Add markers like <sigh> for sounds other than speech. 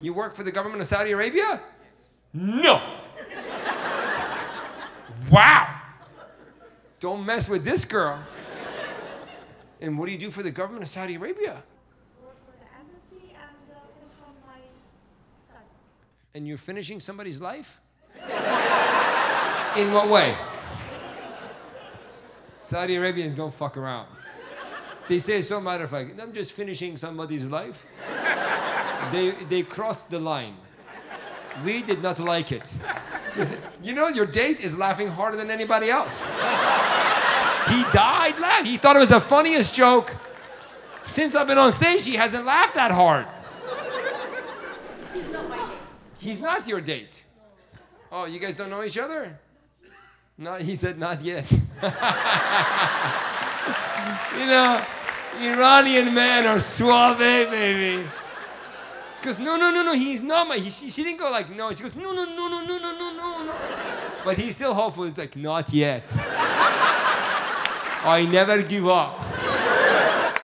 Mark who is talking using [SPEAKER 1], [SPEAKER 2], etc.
[SPEAKER 1] You work for the government of Saudi Arabia? No. wow. Don't mess with this girl. And what do you do for the government of Saudi Arabia?
[SPEAKER 2] work for the embassy and finish on my.
[SPEAKER 1] And you're finishing somebody's life? In what way? Saudi Arabians don't fuck around. They say it's so matter of fact, I'm just finishing somebody's life. They, they crossed the line. We did not like it. You know, your date is laughing harder than anybody else. He died laughing. He thought it was the funniest joke. Since I've been on stage, he hasn't laughed that hard.
[SPEAKER 2] He's not my date.
[SPEAKER 1] He's not your date. Oh, you guys don't know each other? Not, he said, not yet. <laughs> you know, Iranian men are suave, baby. She goes, no, no, no, no, he's not my. He, she, she didn't go like, no. She goes, no, no, no, no, no, no, no, no, no. But he's still hopeful. It's like, not yet. <laughs> I never give up.